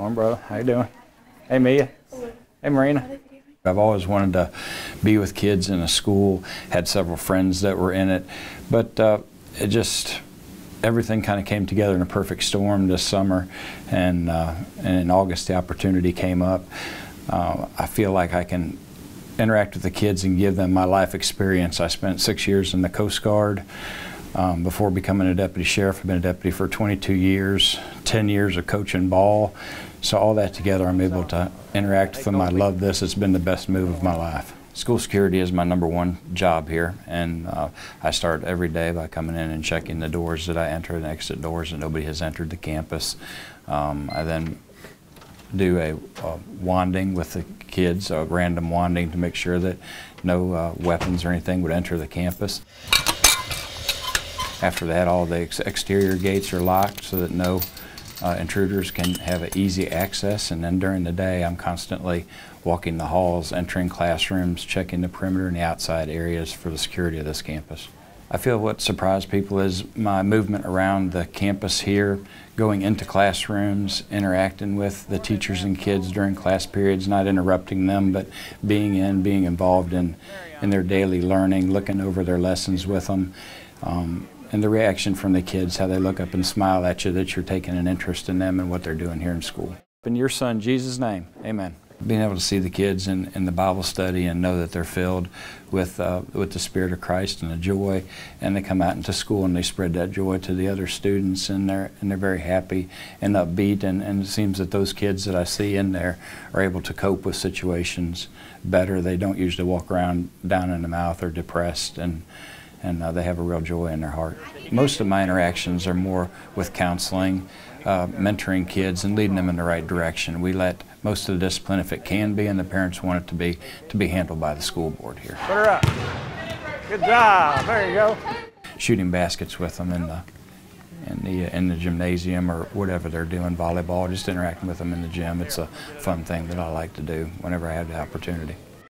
Morning, brother. How you doing? Hey, Mia. Hey, Marina. I've always wanted to be with kids in a school. Had several friends that were in it, but uh, it just everything kind of came together in a perfect storm this summer, and uh, and in August the opportunity came up. Uh, I feel like I can interact with the kids and give them my life experience. I spent six years in the Coast Guard. Um, before becoming a deputy sheriff, I've been a deputy for 22 years, 10 years of coaching ball. So all that together, I'm able to interact with them. I love this. It's been the best move of my life. School security is my number one job here, and uh, I start every day by coming in and checking the doors that I enter and exit doors that nobody has entered the campus. Um, I then do a, a, wanding with the kids, a random wanding to make sure that no uh, weapons or anything would enter the campus. After that, all the ex exterior gates are locked so that no uh, intruders can have easy access. And then during the day, I'm constantly walking the halls, entering classrooms, checking the perimeter and the outside areas for the security of this campus. I feel what surprised people is my movement around the campus here, going into classrooms, interacting with the teachers and kids during class periods, not interrupting them, but being in, being involved in, in their daily learning, looking over their lessons with them. Um, and the reaction from the kids, how they look up and smile at you that you're taking an interest in them and what they're doing here in school. In your son, Jesus' name, amen. Being able to see the kids in, in the Bible study and know that they're filled with, uh, with the Spirit of Christ and the joy, and they come out into school and they spread that joy to the other students, and they're, and they're very happy and upbeat, and, and it seems that those kids that I see in there are able to cope with situations better. They don't usually walk around down in the mouth or depressed, and and uh, they have a real joy in their heart. Most of my interactions are more with counseling, uh, mentoring kids, and leading them in the right direction. We let most of the discipline, if it can be, and the parents want it to be, to be handled by the school board here. Put her up. Good job. There you go. Shooting baskets with them in the in the in the gymnasium or whatever they're doing, volleyball, just interacting with them in the gym. It's a fun thing that I like to do whenever I have the opportunity.